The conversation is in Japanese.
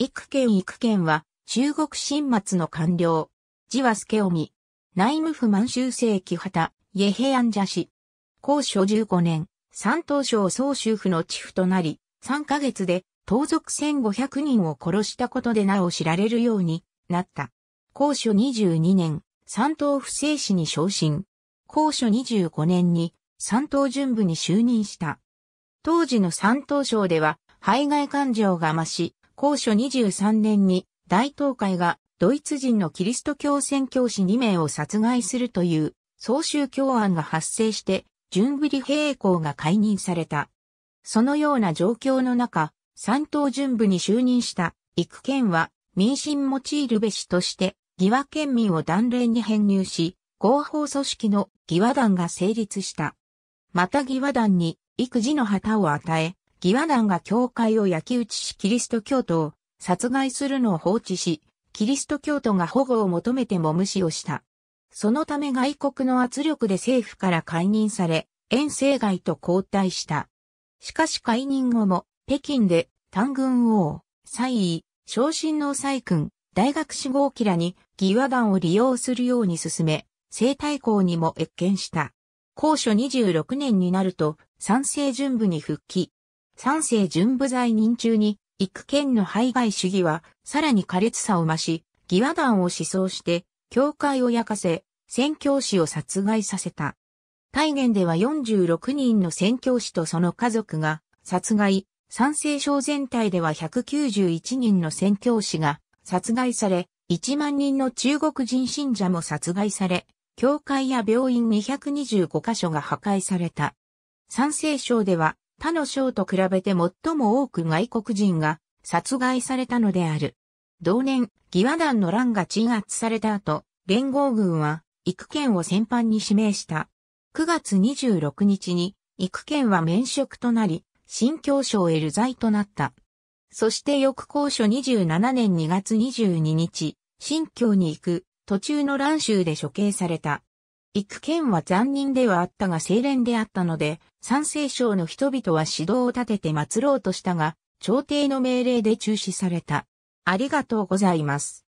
育県育県は中国新末の官僚。字は助臣。内務府満州世紀旗、イェヘアンジャ氏。高所15年、山東省総州府の地府となり、3ヶ月で盗賊1500人を殺したことで名を知られるようになった。高所22年、山東府政使に昇進。高所25年に山東準部に就任した。当時の山東省では、排外感情が増し、高所23年に大東会がドイツ人のキリスト教宣教師2名を殺害するという総宗教案が発生して準備理兵校が解任された。そのような状況の中、三等準部に就任した育県は民心用いるべしとして義和県民を団連に編入し、合法組織の義和団が成立した。また義和団に育児の旗を与え、義和団が教会を焼き討ちしキリスト教徒を殺害するのを放置し、キリスト教徒が保護を求めても無視をした。そのため外国の圧力で政府から解任され、遠征外と交代した。しかし解任後も、北京で、単軍王、蔡位、昇進の蔡君、大学志号機らに、義和団を利用するように進め、生体校にも越見した。高所26年になると、三世準部に復帰。三世準部在任中に、育県の排外主義は、さらに苛烈さを増し、義和団を思想して、教会を焼かせ、宣教師を殺害させた。大元では46人の宣教師とその家族が殺害、三世省全体では191人の宣教師が殺害され、1万人の中国人信者も殺害され、教会や病院225カ所が破壊された。三世省では他の省と比べて最も多く外国人が殺害されたのである。同年、義和団の乱が鎮圧された後、連合軍は、育県を戦犯に指名した。9月26日に、育県は免職となり、新教省へ流罪となった。そして翌高所27年2月22日、新教に行く途中の乱州で処刑された。育県は残忍ではあったが清廉であったので、三世省の人々は指導を立てて祀ろうとしたが、朝廷の命令で中止された。ありがとうございます。